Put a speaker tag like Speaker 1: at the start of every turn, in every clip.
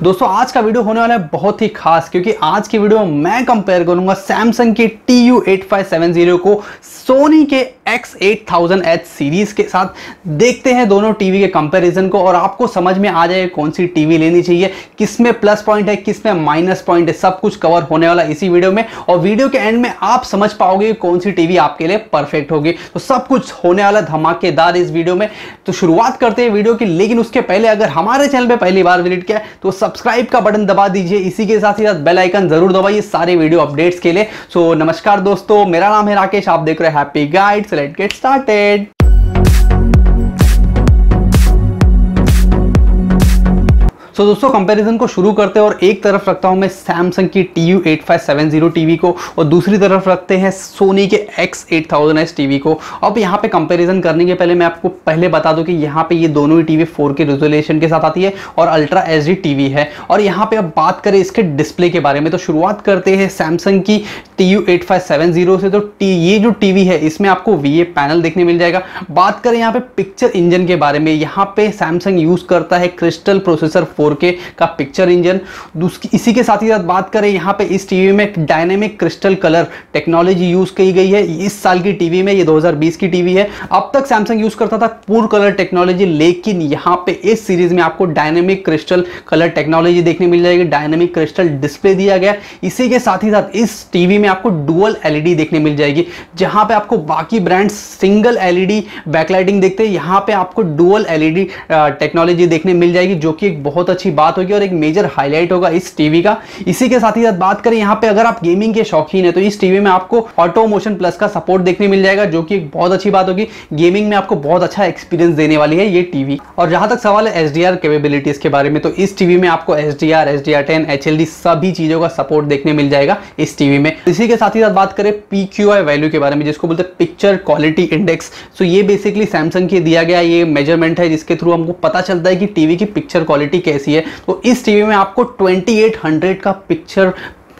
Speaker 1: दोस्तों, आज का वीडियो होने वाला है बहुत ही खास, क्योंकि आज की वीडियो में मैं कंपेयर करूँगा सैमसंग के TU8570 को सोनी के X8000H सीरीज़ के साथ। देखते हैं दोनों टीवी के कंपैरिजन को, और आपको समझ में आ जाए कौन सी टीवी लेनी चाहिए, किसमें प्लस पॉइंट है, किसमें माइनस पॉइंट है, सब कुछ कवर होने वाला इसी वीडियो में। और वीडियो के एंड में आप समझ पाओगे कौन सी टीवी आपके लिए परफेक्ट होगी। तो सब कुछ होने वाला धमाकेदार इस वीडियो में। तो शुरुआत करते हैं वीडियो की, लेकिन उसके पहले अगर हमारे चैनल पर पहली बार विज़िट किया तो सब्सक्राइब का बटन दबा दीजिए। इसी के साथ ही साथ बेल आइकन ज़रूर दबाइए सारे वीडियो अपडेट्स के लिए। सो so, नमस्कार दोस्तों मेरा नाम है राकेश। आप देख रहे हैं happy guides let get started so so, दोस्तों कंपैरिजन को शुरू करते हैं और एक तरफ़ रखता हूँ मैं सैमसंग की T U eight five seven zero को और दूसरी तरफ़ रखते हैं सोनी के X eight thousand S TV को। अब यहाँ पे कंपैरिजन करने के पहले मैं आपको पहले बता दूँ कि यहाँ पे ये दोनों ही टीवी फोर के रेजोल्यूशन के साथ आती है और अल्ट्रा एचडी टीवी है। और यहाँ पे अब बात करें इसके डिस्प्ले के बारे में तो शुरुआत करते हैं सैमसंग की T U eight five seven zero से। तो ये जो टीवी है इसमें आपको VA पैनल देखने मिल जाएगा। बात करें यहाँ पे पिक्चर इंजन के बारे में यहाँ पे सैमसंग यूज़ करता है क्रिस्टल प्रोसेसर 4K का पिक्चर इंजन इसी के साथ ही साथ बात करें, यहाँ पे इस टीवी में dynamic crystal colour technology use की गई है। इस साल की टीवी में, ये 2020 की टीवी है। अब तक सैमसंग यूज़ करता था पूर कलर टेक्नोलॉजी लेकिन यहाँ पे इस सीरीज़ में आपको डायनेमिक क्रिस्टल कलर टेक्नोलॉजी देखने मिल जाएगी। डायनेमिक क्रिस्टल डिस्प्ले दिया गया। इसी के साथ ही साथ इस टीवी में आपको डुअल एलईडी देखने मिल जाएगी, जहाँ पे आपको बाकी ब्रांड सिंगल एलईडी बैकलाइटिंग देखते हैं। यहाँ पे आपको डुअल एलईडी टेक्नोलॉजी देखने मिल जाएगी, जो कि एक बहुत अच्छी बात होगी और एक मेजर हाईलाइट होगा इस टीवी का। इसी के साथ ही साथ बात करें, यहाँ पे अगर आप गेमिंग के शौकीन है तो इस टीवी में आपको ऑटो मोशन प्लस का सपोर्ट देखने मिल जाएगा, जो कि बहुत अच्छी बात होगी। गेमिंग में आपको बहुत अच्छा एक्सपीरियंस देने वाली है ये टीवी और जहाँ तक सवाल है एस कैपेबिलिटीज के बारे में तो इस टीवी में आपको S D R S D R ten H L D सभी चीज़ों का सपोर्ट देखने मिल जाएगा इस टीवी में। इसी के साथ ही साथ बात करें पी क्यू आई वैल्यू के बारे में, जिसको बोलते हैं पिक्चर क्वालिटी इंडेक्स सो ये बेसिकली सैमसंग के दिया गया ये मेज़रमेंट है, जिसके थ्रू हमको पता चलता है कि टीवी की पिक्चर क्वालिटी कैसी है। तो इस टीवी में आपको 2800 का पिक्चर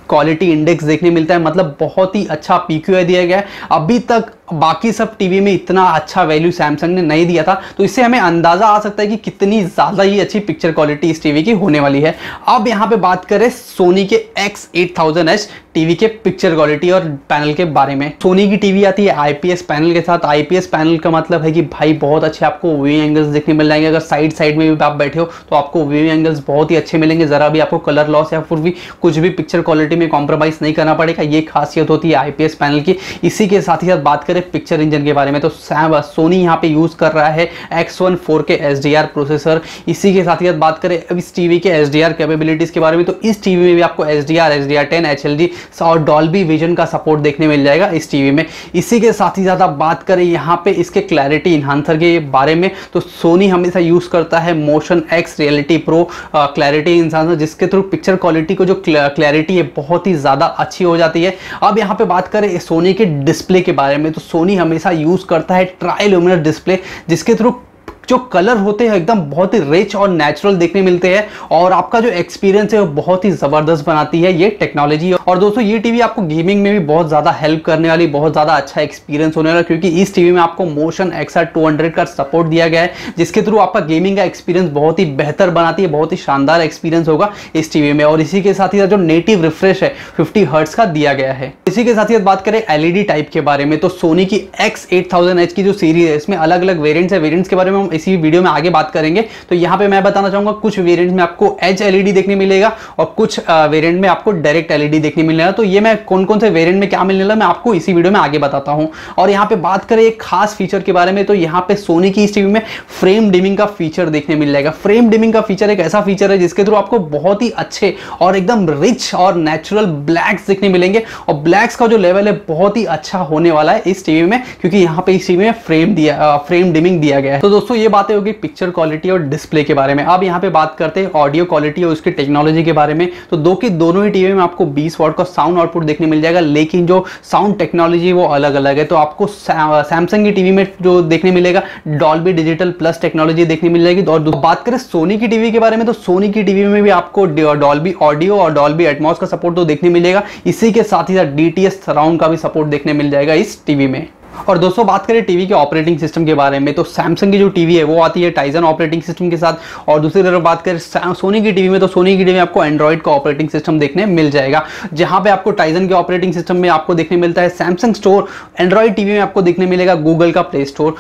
Speaker 1: क्वालिटी इंडेक्स देखने मिलता है। मतलब बहुत ही अच्छा पीक्यूआई दिया गया है। अभी तक बाकी सब टीवी में इतना अच्छा वैल्यू सैमसंग ने नहीं दिया था तो इससे हमें अंदाज़ा आ सकता है कि कितनी ज़्यादा ही अच्छी पिक्चर क्वालिटी इस टीवी की होने वाली है। अब यहाँ पे बात करें सोनी के X eight thousand H TV के पिक्चर क्वालिटी और पैनल के बारे में। सोनी की टीवी आती है आईपीएस पैनल के साथ। आईपीएस पैनल का मतलब है कि भाई बहुत अच्छे आपको व्यू एंगल्स देखने मिल जाएँगे। अगर साइड साइड में भी आप बैठे हो तो आपको व्यू एंगल्स बहुत ही अच्छे मिलेंगे। जरा भी आपको कलर लॉस या फिर भी कुछ भी पिक्चर क्वालिटी में कॉम्प्रोमाइज नहीं करना पड़ेगा। ये खासियत होती है आईपीएस पैनल की। इसी के साथ ही साथ बात करें पिक्चर इंजन के बारे में तो सोनी यहाँ पे यूज़ कर रहा है X one four K S processor इसी के साथ ही साथ बात करें अब इस टीवी के एस कैपेबिलिटीज के बारे में तो इस टीवी में भी आपको S D R S D R ten H L D और डॉल्बी विजन का सपोर्ट देखने मिल जाएगा इस टीवी में। इसी के साथ ही साथ आप बात करें यहाँ पे इसके क्लैरिटी इन्हांसर के बारे में तो सोनी हमेशा यूज़ करता है motion X reality pro clarity इंसान जिसके थ्रू पिक्चर क्वालिटी को जो क्लैरिटी है बहुत ही ज़्यादा अच्छी हो जाती है। अब यहाँ पे बात करें सोनी के डिस्प्ले के बारे में तो सोनी हमेशा यूज़ करता है ट्राई डिस्प्ले जिसके थ्रू जो कलर होते हैं एकदम बहुत ही रिच और नेचुरल देखने मिलते हैं और आपका जो एक्सपीरियंस है वो बहुत ही ज़बरदस्त बनाती है ये टेक्नोलॉजी और दोस्तों, ये टीवी आपको गेमिंग में भी बहुत ज़्यादा हेल्प करने वाली, बहुत ज़्यादा अच्छा एक्सपीरियंस होने वाला क्योंकि इस टीवी में आपको मोशन एक्सआर टू का सपोर्ट दिया गया है, जिसके थ्रू आपका गेमिंग का एक्सपीरियंस बहुत ही बेहतर बनाती है, बहुत ही शानदार एक्सपीरियंस होगा इस टीवी में। और इसी के साथ ही जो नेटिव रिफ्रेश है फिफ्टी हर्ट्स का दिया गया है। इसी के साथ ही बात करें एलईडी टाइप के बारे में तो सोनी की एक्स एट की जो सीरीज़ है, इसमें अलग अलग वेरियंट्स है। वेरियंट्स के बारे में हम इसी वीडियो में आगे बात करेंगे। तो यहाँ पे मैं बताना चाहूँगा, कुछ वेरिएंट में आपको एच एलईडी देखने मिलेगा और कुछ वेरिएंट में आपको डायरेक्ट एलईडी देखने मिलेगा तो ये मैं कौन कौन से वेरिएंट में क्या मिलने वाला मैं आपको इसी वीडियो में आगे बताता हूँ। और यहाँ पे बात करें एक खास फीचर के बारे में तो यहाँ पे सोनी की इस टीवी में फ्रेम डिमिंग का फीचर देखने मिल जाएगा। फ्रेम डिमिंग का फीचर एक ऐसा फीचर है, जिसके थ्रू आपको बहुत ही अच्छे और एकदम रिच और नेचुरल ब्लैक्स देखने मिलेंगे। और ब्लैक्स का जो लेवल है, बहुत ही अच्छा होने वाला है इस टीवी में, क्योंकि यहाँ पे इस टीवी में फ्रेम दिया फ्रेम डिमिंग दिया गया है। तो दोस्तों ये बातें होगी पिक्चर क्वालिटी और डिस्प्ले के बारे में। अब यहाँ पे बात करते हैं ऑडियो क्वालिटी और उसकी टेक्नोलॉजी के बारे में। तो दो की दोनों ही टीवी में आपको 20 वॉट का साउंड आउटपुट देखने मिल जाएगा, लेकिन जो साउंड टेक्नोलॉजी वो अलग अलग है। तो आपको सैमसंग की टीवी में जो देखने मिलेगा डॉल्बी डिजिटल प्लस टेक्नोलॉजी देखने मिल जाएगी। और बात करें सोनी की टीवी के बारे में तो सोनी की टीवी में भी आपको डॉल्बी ऑडियो और डॉल्बी एटमॉस का सपोर्ट तो देखने मिलेगा। इसी के साथ ही साथ डी सराउंड का भी सपोर्ट देखने मिल जाएगा इस टीवी में। और दोस्तों, बात करें टीवी के ऑपरेटिंग सिस्टम के बारे में तो सैमसंग की जो टीवी है, वो आती है टाइजन ऑपरेटिंग सिस्टम के साथ। और दूसरी तरफ़ बात करें सोनी की टीवी में तो सोनी की टीवी में आपको एंड्रॉइड का ऑपरेटिंग सिस्टम देखने मिल जाएगा, जहाँ पे आपको टाइजन के ऑपरेटिंग सिस्टम में आपको देखने मिलता है सैमसंग स्टोर एंड्रॉइड टीवी में आपको देखने मिलेगा गूगल का प्ले स्टोर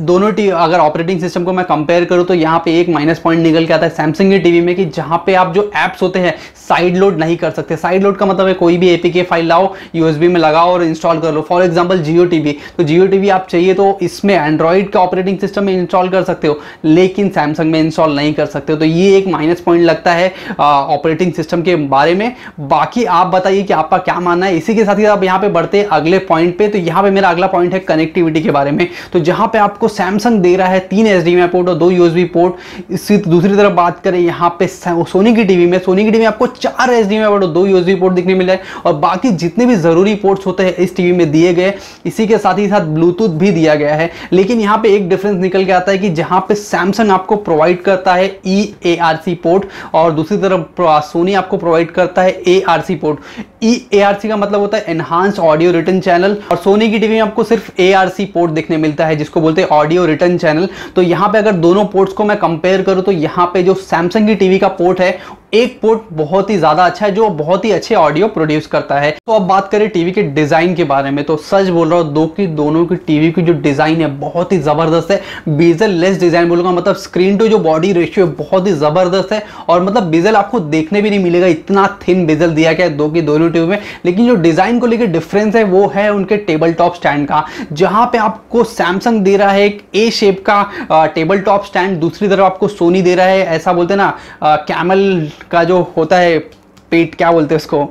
Speaker 1: दोनों टी, अगर ऑपरेटिंग सिस्टम को मैं कंपेयर करूँ तो यहाँ पे एक माइनस पॉइंट निकल के आता है सैमसंग की टीवी में, कि जहाँ पे आप जो एप्स होते हैं साइड लोड नहीं कर सकते। साइड लोड का मतलब है कोई भी एपीके फ़ाइल लाओ यूएसबी में लगाओ और इंस्टॉल कर लो। फॉर एग्ज़ाम्पल जियो टीवी तो जियो टीवी आप चाहिए तो इसमें एंड्रॉइड का ऑपरेटिंग सिस्टम में इंस्टॉल कर सकते हो, लेकिन सैमसंग में इंस्टॉल नहीं कर सकते हो। तो ये एक माइनस पॉइंट लगता है ऑपरेटिंग सिस्टम के बारे में। बाकी आप बताइए कि आपका क्या मानना है। इसी के साथ ही आप यहाँ पे बढ़ते अगले पॉइंट पे। तो यहाँ पे मेरा अगला पॉइंट है कनेक्टिविटी के बारे में। तो जहाँ पे आपको सैमसंग दे रहा है तीन एच पोर्ट और दो यूएसबी पोर्ट इसी दूसरी तरफ़ बात करें, यहाँ पे सोनी की टीवी में सोनी की टीवी आपको चार एच डी पोर्ट और दो यूएसबी पोर्ट दिखने मिल रहा है। और बाकी जितने भी ज़रूरी पोर्ट्स होते हैं, इस टीवी में दिए गए। इसी के साथ ही साथ ब्लूटूथ भी दिया गया है। लेकिन यहाँ पे एक डिफरेंस निकल के आता है कि जहाँ पे सैमसंग आपको प्रोवाइड करता है ई ए आर सी पोर्ट और दूसरी तरफ़ सोनी आपको प्रोवाइड करता है A R C port E A R C का मतलब होता है एनहांस ऑडियो रिटर्न चैनल और सोनी की टीवी में आपको सिर्फ़ ए आर सी पोर्ट देखने मिलता है, जिसको बोलते हैं ऑडियो रिटर्न चैनल तो यहाँ पे अगर दोनों पोर्ट्स को मैं कंपेयर करूँ तो यहाँ पे जो सैमसंग की टीवी का पोर्ट है एक पोर्ट बहुत ही ज़्यादा अच्छा है, जो बहुत ही अच्छे ऑडियो प्रोड्यूस करता है। तो अब बात करें टीवी के डिज़ाइन के बारे में तो सच बोल रहा हूँ, दो की, दोनों की टीवी की जो डिज़ाइन है, बहुत ही ज़बरदस्त है। बीजल लेस डिज़ाइन बोलूँगा मतलब स्क्रीन टू जो बॉडी रेशियो है, बहुत ही ज़बरदस्त है। और मतलब बीजल आपको देखने भी नहीं मिलेगा, इतना थिन बीजल दिया गया दो की, दोनों टीवी में। लेकिन जो डिज़ाइन को लेकर डिफरेंस है, वो है उनके टेबल टॉप स्टैंड का, जहाँ पे आपको सैमसंग दे रहा है एक ए शेप का टेबल टॉप स्टैंड दूसरी तरफ़ आपको सोनी दे रहा है, ऐसा बोलते हैं ना कैमल का जो होता है पेट क्या बोलते हैं उसको?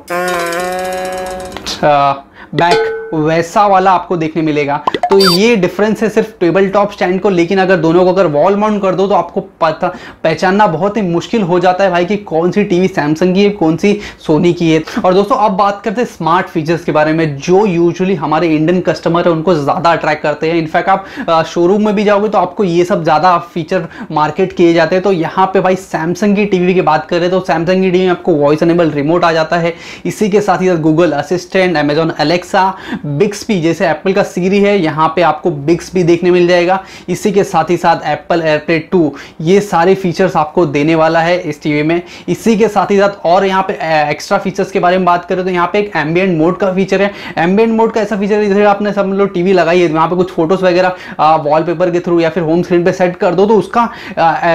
Speaker 1: बैक वैसा वाला आपको देखने मिलेगा। तो ये डिफरेंस है सिर्फ़ टेबल टॉप स्टैंड को, लेकिन अगर दोनों को अगर वॉल माउंट कर दो तो आपको पता, पहचानना बहुत ही मुश्किल हो जाता है भाई कि कौन सी टीवी सैमसंग की है, कौन सी सोनी की है। और दोस्तों, अब बात करते हैं स्मार्ट फीचर्स के बारे में, जो यूजुअली हमारे इंडियन कस्टमर है, उनको ज़्यादा अट्रैक्ट करते हैं। इनफैक्ट आप शोरूम में भी जाओगे तो आपको ये सब ज़्यादा फीचर मार्केट किए जाते हैं। तो यहाँ पे भाई सैमसंग की टीवी की बात करें तो सैमसंग की टीवी में आपको वॉइस एनेबल रिमोट आ जाता है। इसी के साथ ही साथ Google assistant Amazon Alexa Bixby जैसे एप्पल का सीरी है, यहाँ पे आपको बिक्सपी देखने मिल जाएगा। इसी के साथ ही साथ एप्पल एयरप्ले 2 ये सारे फीचर्स आपको देने वाला है इस टीवी में। इसी के साथ ही साथ और यहाँ पे एक्स्ट्रा फीचर्स के बारे में बात करें तो यहाँ पे एक एम्बियंट मोड का फीचर है। एम्बियंट मोड का ऐसा फीचर है, जैसे आपने सब लोग टीवी लगाई है, वहाँ पे कुछ फ़ोटोज़ वगैरह वॉलपेपर के थ्रू या फिर होम स्क्रीन पे सेट कर दो तो उसका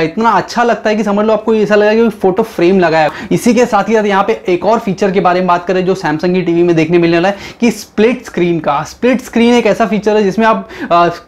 Speaker 1: इतना अच्छा लगता है कि समझ लो आपको ऐसा लगेगा कि फ़ोटो फ्रेम लगाया। इसी के साथ ही साथ यहाँ पे एक और फीचर के बारे में बात करें, जो सैमसंग की टीवी में देखने मिलने वाला है, कि स्प्लिट स्क्रीन का। स्प्लिट स्क्रीन एक ऐसा फीचर है जिसमें आप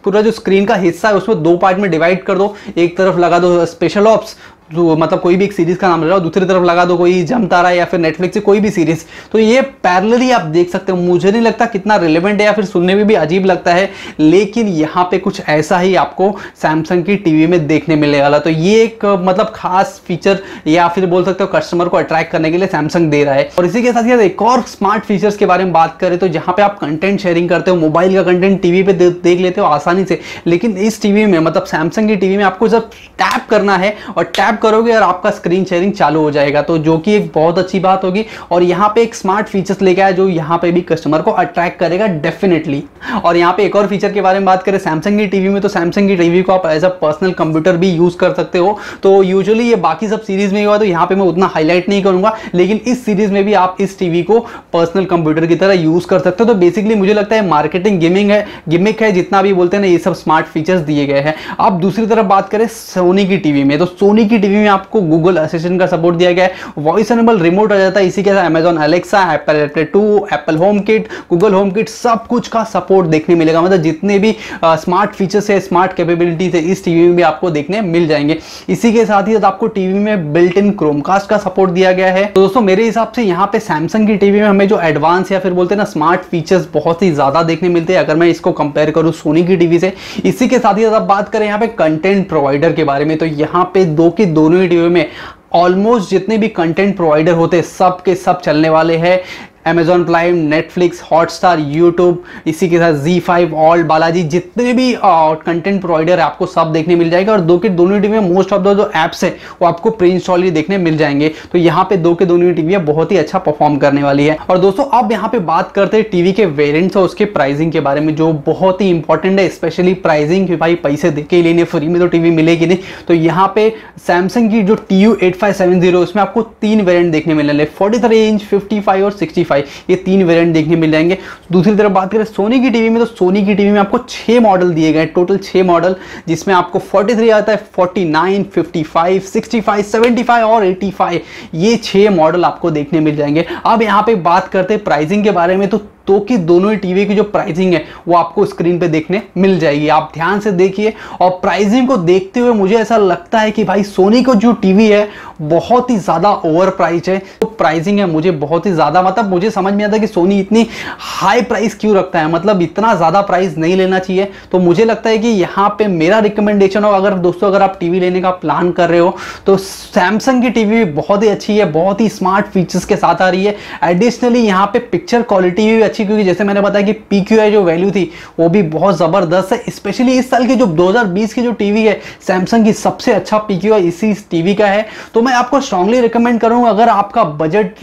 Speaker 1: पूरा जो स्क्रीन का हिस्सा है, उसमें दो पार्ट में डिवाइड कर दो। एक तरफ़ लगा दो स्पेशल ऑप्स मतलब कोई भी एक सीरीज़ का नाम ले रहा हो, दूसरी तरफ़ लगा दो कोई जम तारा या फिर नेटफ्लिक्स कोई भी सीरीज़ तो ये पैरेलली आप देख सकते हो। मुझे नहीं लगता कितना रिलेवेंट है या फिर सुनने में भी अजीब लगता है, लेकिन यहाँ पे कुछ ऐसा ही आपको सैमसंग की टीवी में देखने मिलने वाला तो ये एक मतलब खास फीचर या फिर बोल सकते हो कस्टमर को अट्रैक्ट करने के लिए सैमसंग दे रहा है। और इसी के साथ साथ एक और स्मार्ट फीचर्स के बारे में बात करें तो जहाँ पे आप कंटेंट शेयरिंग करते हो मोबाइल का कंटेंट टीवी पे देख लेते हो आसानी से। लेकिन इस टीवी में मतलब सैमसंग की टीवी में आपको जब टैप करना है और टैप करोगे और आपका स्क्रीन शेयरिंग चालू हो जाएगा। तो जो कि एक बहुत अच्छी बात होगी। और यहाँ पे एक स्मार्ट फीचर्स लेके आया जो यहाँ पे भी कस्टमर को अट्रैक्ट करेगा डेफिनेटली और यहाँ पे एक और फीचर के बारे में बात करें सैमसंग की टीवी में तो सैमसंग की टीवी को आप एज अ पर्सनल कंप्यूटर भी यूज़ कर सकते हो। तो यूजुअली ये बाकी सब सीरीज़ में हुआ तो यहाँ पे मैं उतना हाईलाइट नहीं करूँगा। लेकिन इस सीरीज़ में भी आप इस टीवी को पर्सनल कंप्यूटर की तरह यूज़ कर सकते हो। तो बेसिकली मुझे लगता है मार्केटिंग गेमिंग है गिमिक है, जितना भी बोलते हैं ना, ये सब स्मार्ट फीचर्स दिए गए हैं। अब दूसरी तरफ़ बात करें सोनी की टीवी में। तो सोनी की टीवी में आपको गूगल असिस्टेंट का सपोर्ट दिया गया है। वॉइस एनेबल रिमोट आ जाता है, इसी के साथ Amazon Alexa Apple AirPlay two Apple home kit Google home kit सब कुछ का सपोर्ट देखने मिलेगा। मतलब जितने भी स्मार्ट फीचर्स है स्मार्ट कैपेबिलिटीज है, इस टीवी में भी आपको देखने मिल जाएँगे। इसी के साथ ही साथ आपको टीवी में बिल्ट इन क्रोमकास्ट का सपोर्ट दिया गया है। तो दोस्तों, मेरे हिसाब से यहाँ पे सैमसंग की टीवी में हमें जो एडवांस या फिर बोलते हैं ना स्मार्ट फीचर्स बहुत ही ज़्यादा देखने मिलते हैं। अगर मैं इसको कंपेयर करूँ सोनी की टीवी से, इसी के साथ ही साथ बात करें यहाँ पे कंटेंट प्रोवाइडर के बारे में तो यहाँ पे दो की दोनों ही टीवी में ऑलमोस्ट जितने भी कंटेंट प्रोवाइडर होते हैं सब के सब चलने वाले हैं। Amazon Prime Netflix Hotstar YouTube इसी के साथ जी फाइव ऑल बालाजी जितने भी कंटेंट प्रोवाइडर है, आपको सब देखने मिल जाएगा और दो के दोनों टीवी में मोस्ट ऑफ़ द जो एप्स है, वो आपको प्री इंस्टॉल ही देखने मिल जाएँगे। तो यहाँ पे दो के दोनों टीवी बहुत ही अच्छा परफॉर्म करने वाली है। और दोस्तों, अब यहाँ पे बात करते हैं टीवी के वेरियंट्स और उसके प्राइसिंग के बारे में, जो बहुत ही इंपॉर्टेंट है स्पेशली प्राइसिंग कि भाई पैसे दे के लेने फ्री में तो टीवी मिलेगी नहीं। तो यहाँ पे सैमसंग की जो T U eight five seven zero उसमें आपको तीन वेरियंट देखने मिल रहे forty three inch fifty five और सिक्सटी फाइव ये तीन वेरियंट देखने मिल जाएँगे। दूसरी तरफ़ बात करें सोनी की टीवी में तो सोनी की टीवी में आपको छह मॉडल दिए गए टोटल छह मॉडल जिसमें आपको 43 आता है 49, 55, 65, 75 और 85 ये छह मॉडल आपको देखने मिल जाएँगे। अब यहाँ पे बात करते हैं प्राइसिंग के बारे में तो तो कि दोनों ही टीवी की जो प्राइसिंग है वो आपको स्क्रीन पे देखने मिल जाएगी। आप ध्यान से देखिए और प्राइसिंग को देखते हुए मुझे ऐसा लगता है कि भाई सोनी को जो टीवी है बहुत ही ज़्यादा ओवर प्राइस है। तो प्राइसिंग है मुझे बहुत ही ज़्यादा मतलब मुझे समझ में आता कि सोनी इतनी हाई प्राइस क्यों रखता है? मतलब इतना ज़्यादा प्राइस नहीं लेना चाहिए। तो मुझे लगता है कि यहाँ पे मेरा रिकमेंडेशन हो अगर दोस्तों, अगर आप टीवी लेने का प्लान कर रहे हो तो सैमसंग की टीवी बहुत ही अच्छी है, बहुत ही स्मार्ट फीचर्स के साथ आ रही है। एडिशनली यहाँ पे पिक्चर क्वालिटी भी अच्छी, क्योंकि जैसे मैंने बताया कि पी जो वैल्यू थी, वो भी बहुत ज़बरदस्त है। स्पेशली इस साल की जो 2020 की जो टीवी है सैमसंग की सबसे अच्छा पीक्यूआई इसी टीवी का है। तो मैं आपको स्ट्रांगली रिकमेंड करूँगा, अगर आपका बजट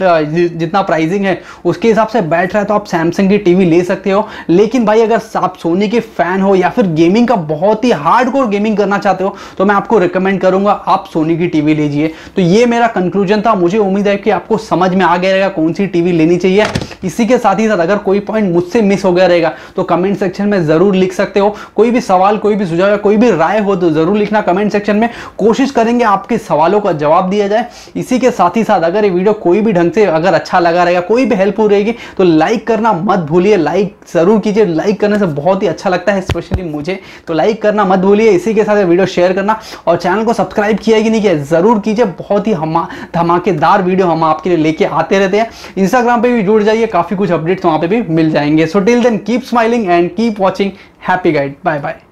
Speaker 1: जितना प्राइसिंग है उसके हिसाब से बैठ रहा है तो आप सैमसंग की टीवी ले सकते हो। लेकिन भाई, अगर आप सोनी के फ़ैन हो या फिर गेमिंग का बहुत ही हार्ड गेमिंग करना चाहते हो तो मैं आपको रिकमेंड करूँगा, आप सोनी की टीवी लीजिए। तो ये मेरा कंक्लूजन था। मुझे उम्मीद है कि आपको समझ में आ गया रहेगा कौन सी टीवी लेनी चाहिए। इसी के साथ ही साथ अगर कोई पॉइंट मुझसे मिस हो गया रहेगा तो कमेंट सेक्शन में ज़रूर लिख सकते हो। कोई भी सवाल, कोई भी सुझाव या कोई भी राय हो तो ज़रूर लिखना कमेंट सेक्शन में। कोशिश करेंगे आपके सवालों का जवाब दिया जाए। इसी के साथ ही साथ अगर ये वीडियो कोई भी ढंग से अगर अच्छा लगा रहेगा, कोई भी हेल्प हो रहेगी तो लाइक करना मत भूलिए लाइक ज़रूर कीजिए लाइक करने से बहुत ही अच्छा लगता है स्पेशली मुझे। तो लाइक करना मत भूलिए, इसी के साथ वीडियो शेयर करना। और चैनल को सब्सक्राइब किया कि नहीं किया ज़रूर कीजिए, बहुत ही हम, धमाकेदार वीडियो हम आपके लिए लेके आते रहते हैं। इंस्टाग्राम पर भी जुड़ जाइए, काफ़ी कुछ अपडेट्स वहाँ पे भी मिल जाएँगे। So till then keep smiling and keep watching happy guide bye bye